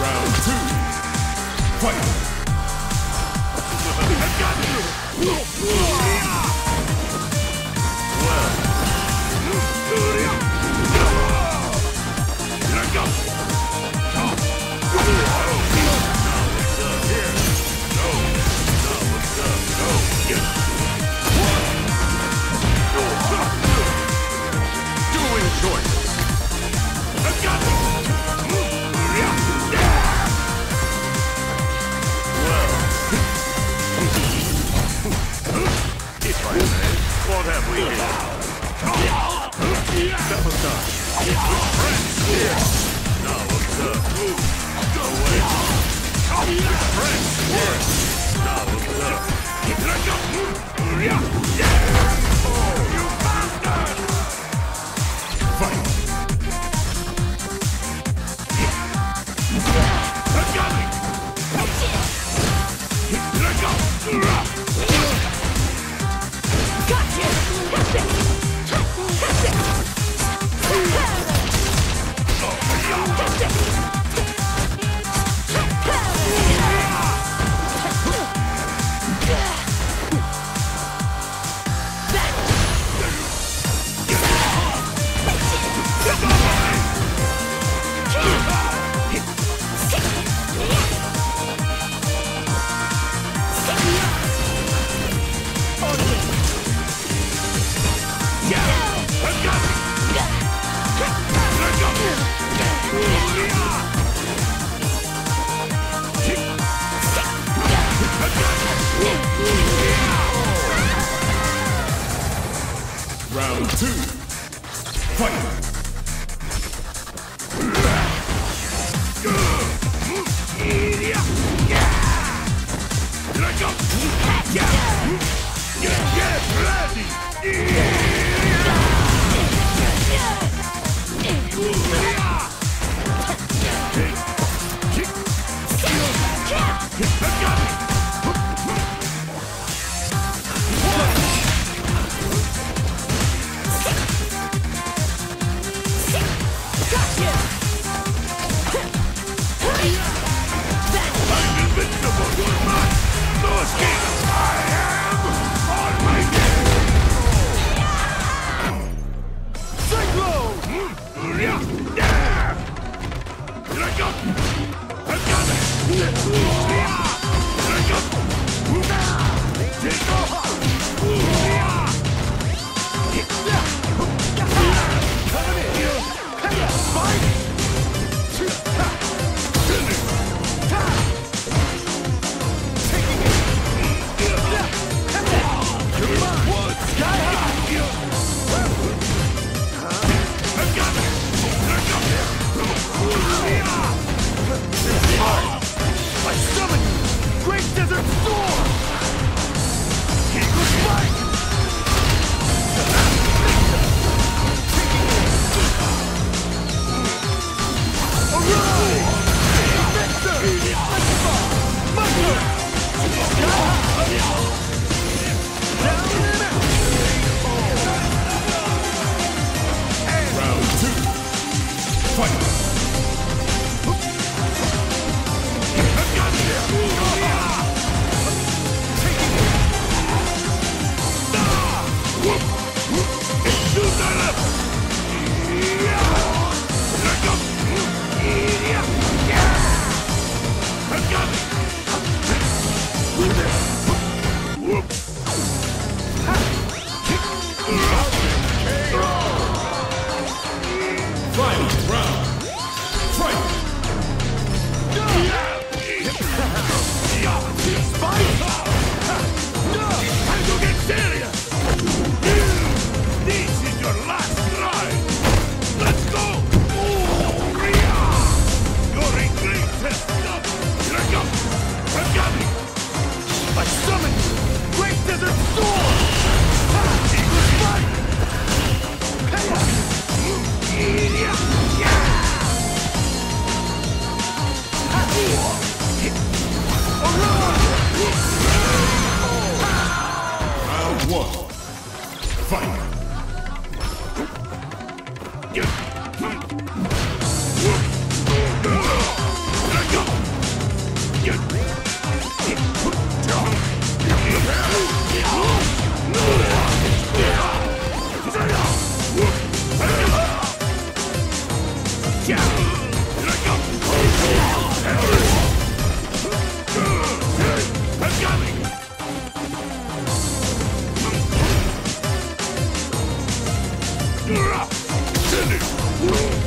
Round two. Fight. Dueling Round Cyclone! Fight! Fight! Send it!